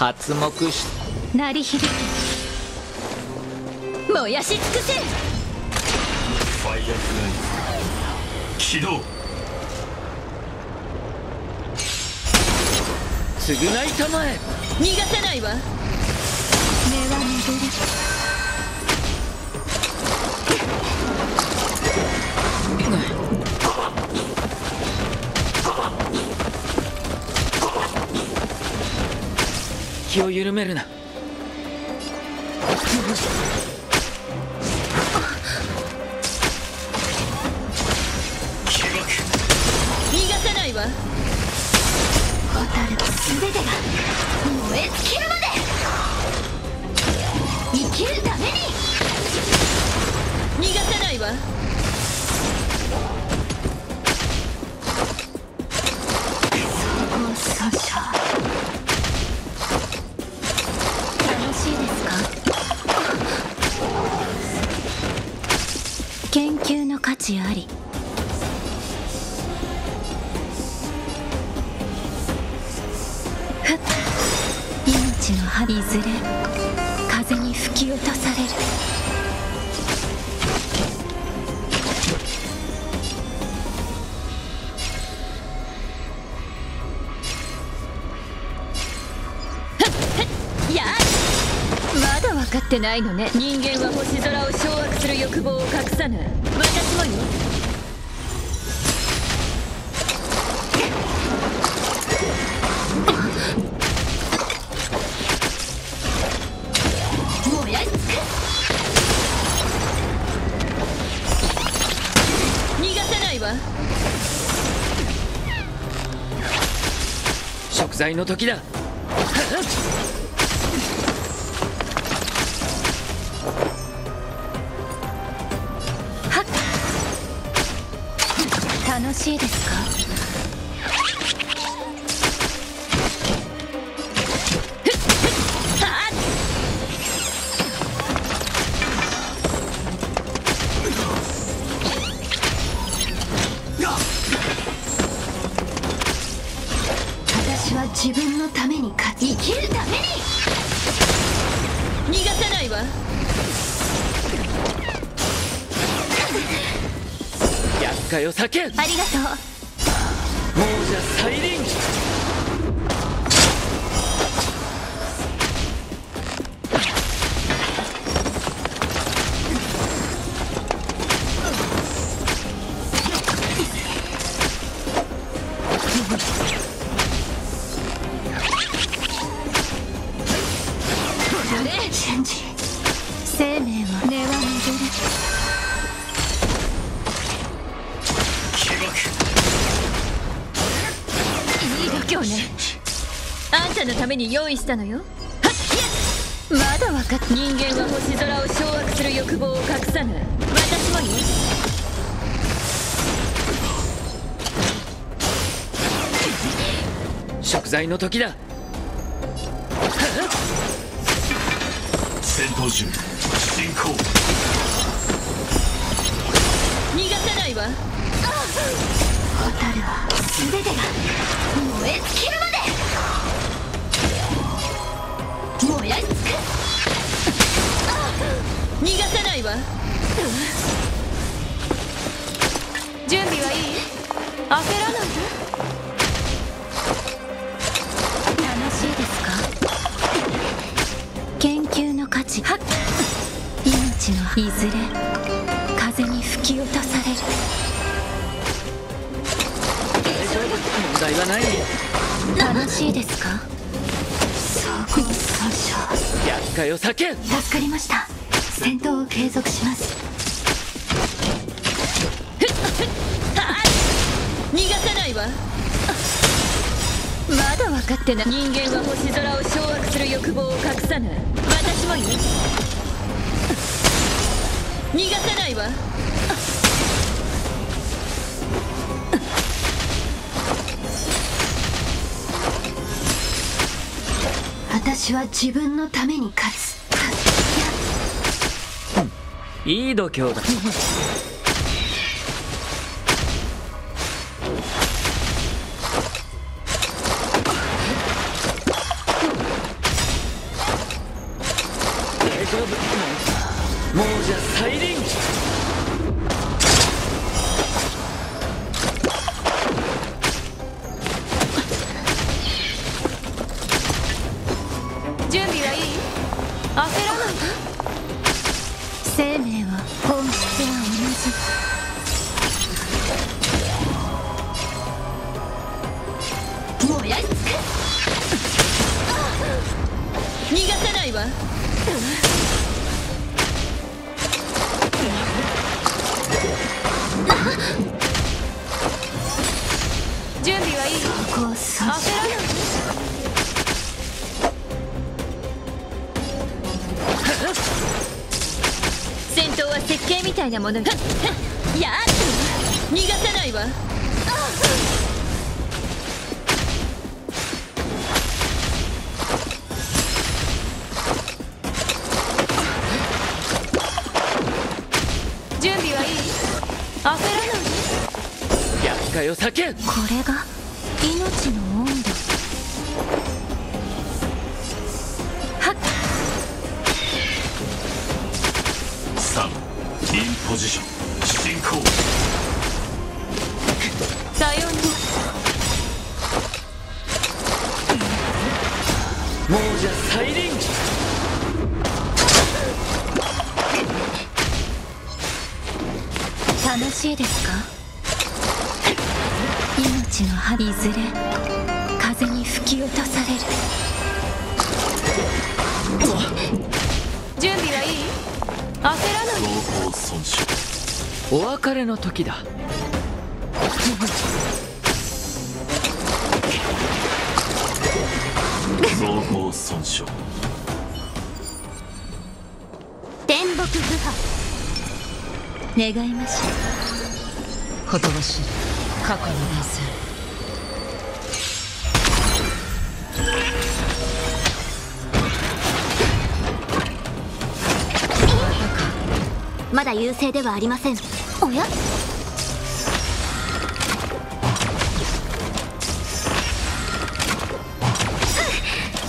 刮目し鳴り響け燃やし尽くせ。ファイアフライ起動。償いたまえ。逃がさないわ気を緩めるな。ふっ命の針いずれ風に吹き落とされる。まだ分かってないのね。人間は星空を掌握する欲望を隠さぬ。私もよ。材の時だ。楽しいですか？ために。逃がさないわ。厄介を避け亡ありがとう。者再臨に用意したのよ。まだ分かっ人間は星空を掌握する欲望を隠さぬ。私もよ食材の時だ。戦闘中進行。逃がさないわ。蛍は全てが燃え尽きるまで逃がさないわ。準備はいい？焦らないで。楽しいですか？研究の価値はっ。命のいずれ風に吹き落とされる。問題はない。楽しいですか？総合損傷厄介を避け。助かりました戦闘を継続します。逃がさないわ。まだ分かってない。人間は星空を掌握する欲望を隠さぬ。私もよ逃がさないわ。私は自分のために勝ついい度胸だ。ないわ準備はいい。こう焦らない。戦闘は設計みたいなものが。やっ逃がさないわ。焦らない厄介を避けんこれが命の温度はっ。3インポジション。ですか？命の葉いずれ風に吹き落とされる。準備はいい？焦らない情報損傷お別れの時だ。情報損傷。天木不破。願いましょうほとばしる。過去の連戦まだ優勢ではありません。おや？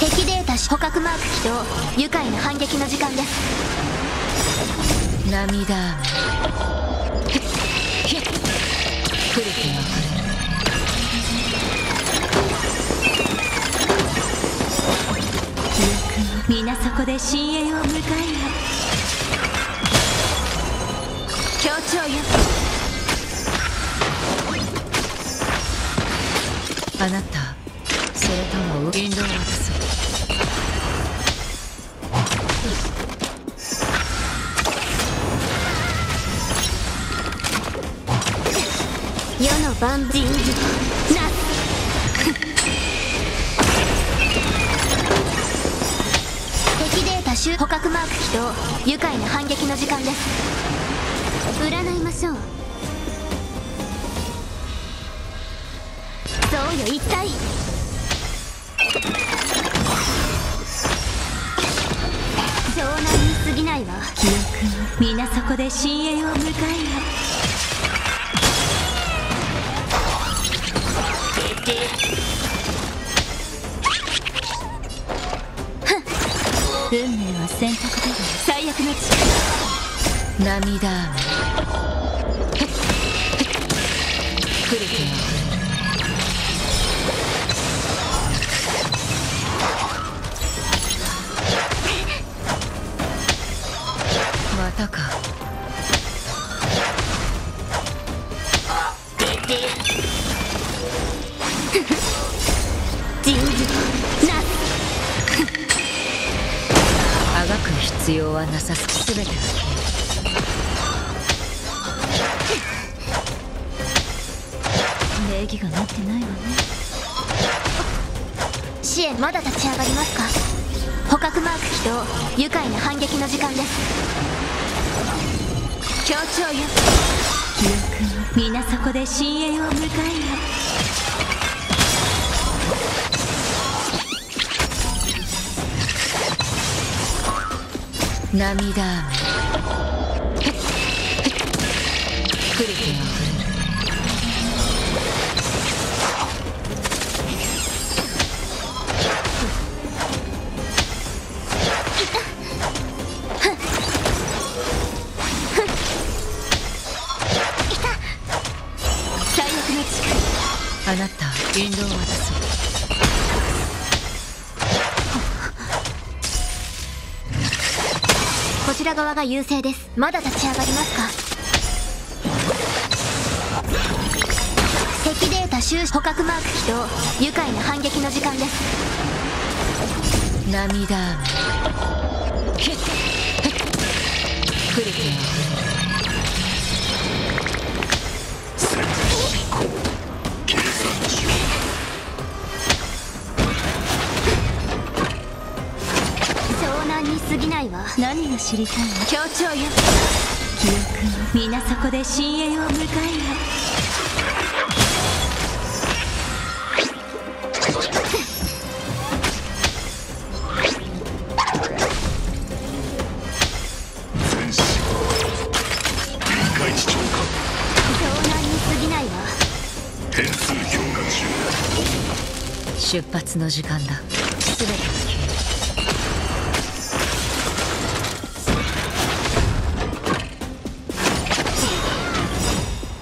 敵データ捕獲マーク起動。愉快な反撃の時間です。涙雨気が降皆そこで深淵を迎えよ協調よ。あなた。世の万人事な。敵データ集捕獲マーク起動愉快な反撃の時間です占いましょうそうよ一体湘南に過ぎないわ記憶皆そこで深淵を迎えよ運命は選択だが最悪の力涙雨。来る気が来る礼儀がなってないわね支援まだ立ち上がりますか？捕獲マーク起動。愉快な反撃の時間です。協調よ。皆そこで深淵を迎えよ。涙雨。降る気がこちら側が優勢です。まだ立ち上がりますか？敵データ収捕獲マーク起動。愉快な反撃の時間です。涙雨。けっ。クリ過ぎないわ。何が知りたいの？協調よ。記憶。皆そこで深淵を迎えよ全身臨界地長官湘南に過ぎないわ。変数評価中出発の時間だ。全て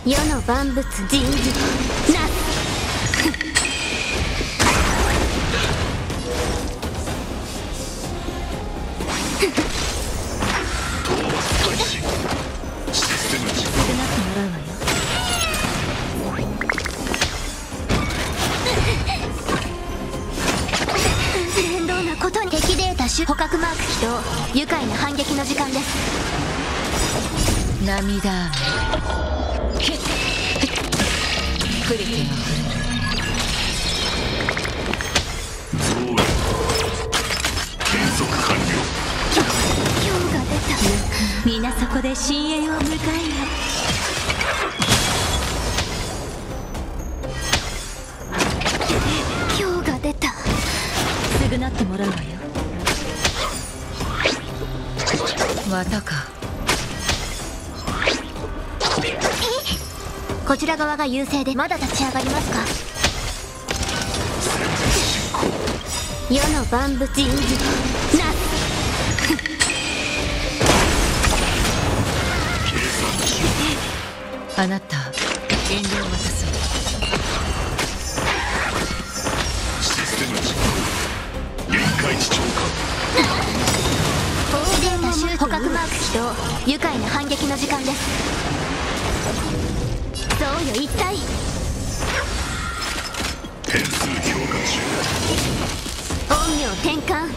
世の万物人事な。開始システム実手伝っなことに敵データ捕獲マーク起動愉快な反撃の時間です涙けっクリティ増援変則完了今日が出た皆そこで深淵を迎えよちら側が優勢でまだ立ち上がりますか？世の万物人事な計算中あなた遠慮を渡そうシステム実行。臨界地長官データ種捕獲マーク起動。愉快な反撃の時間です。そうよ一体。変数評価中陰陽転換。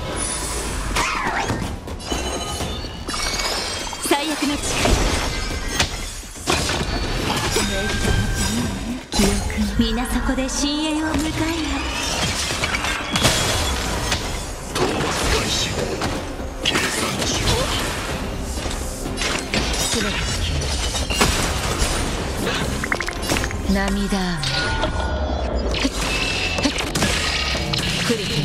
最悪の力記憶皆そこで深淵を迎えよ。討伐開始計算中涙。クリ